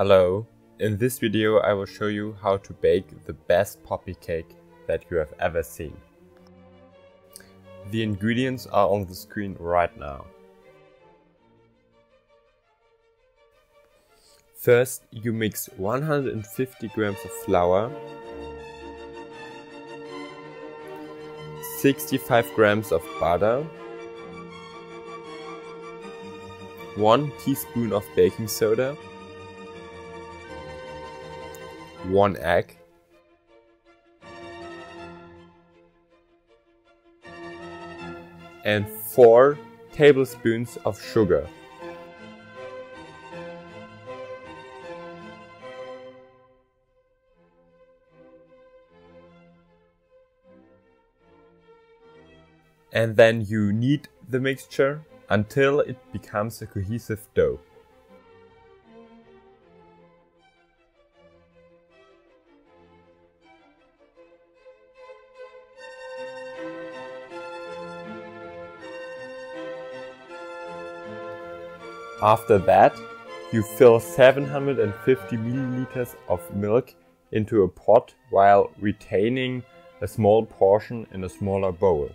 Hello, in this video I will show you how to bake the best poppy cake that you have ever seen. The ingredients are on the screen right now. First you mix 150 grams of flour, 65 grams of butter, 1 teaspoon of baking soda, 1 egg, and 4 tablespoons of sugar. And then you knead the mixture until it becomes a cohesive dough. After that, you fill 750 milliliters of milk into a pot while retaining a small portion in a smaller bowl.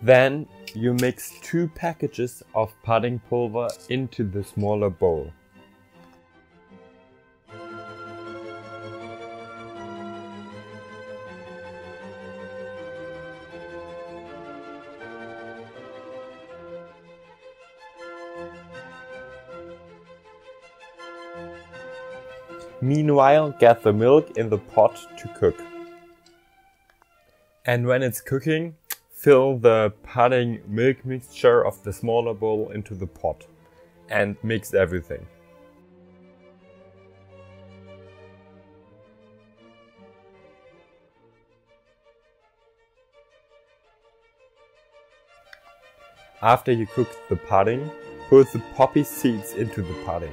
Then you mix two packages of pudding pulver into the smaller bowl. Meanwhile, get the milk in the pot to cook. And when it's cooking, fill the pudding milk mixture of the smaller bowl into the pot and mix everything. After you cook the pudding, put the poppy seeds into the pudding.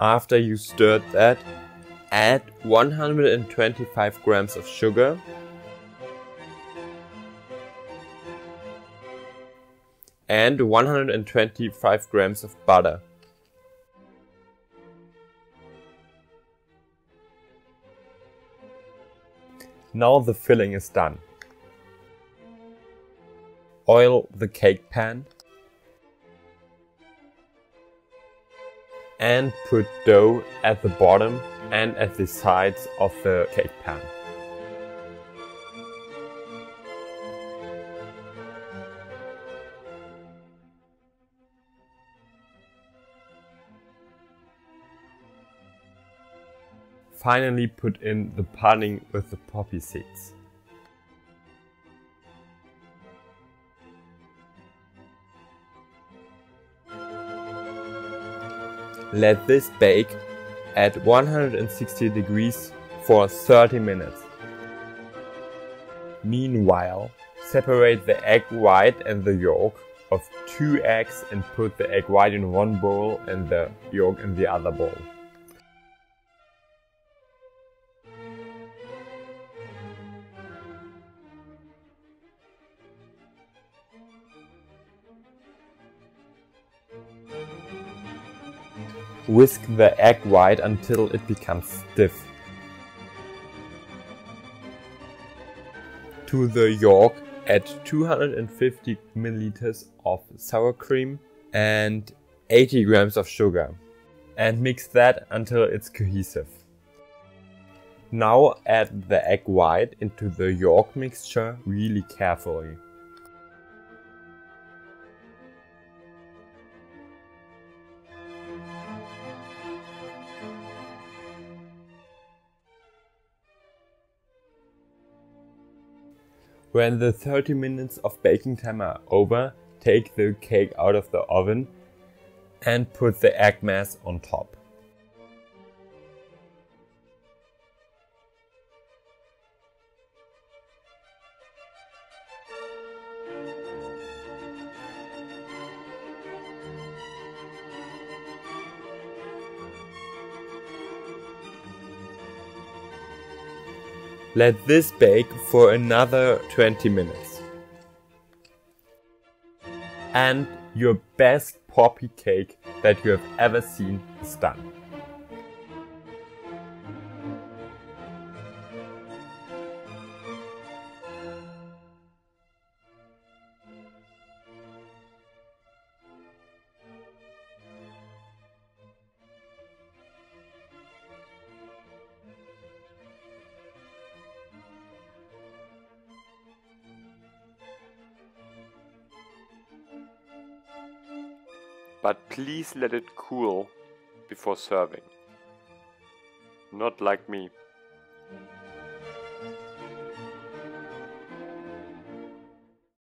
After you stirred that, add 125 grams of sugar and 125 grams of butter. Now the filling is done. Oil the cake pan and put dough at the bottom and at the sides of the cake pan. Finally put in the pudding with the poppy seeds. Let this bake at 160 degrees for 30 minutes. Meanwhile, separate the egg white and the yolk of two eggs and put the egg white in one bowl and the yolk in the other bowl. Whisk the egg white until it becomes stiff. To the yolk, add 250 milliliters of sour cream and 80 grams of sugar and mix that until it's cohesive. Now add the egg white into the yolk mixture really carefully. When the 30 minutes of baking time are over, take the cake out of the oven and put the egg mass on top. Let this bake for another 20 minutes. And your best poppy cake that you have ever seen is done. but please let it cool before serving. Not like me.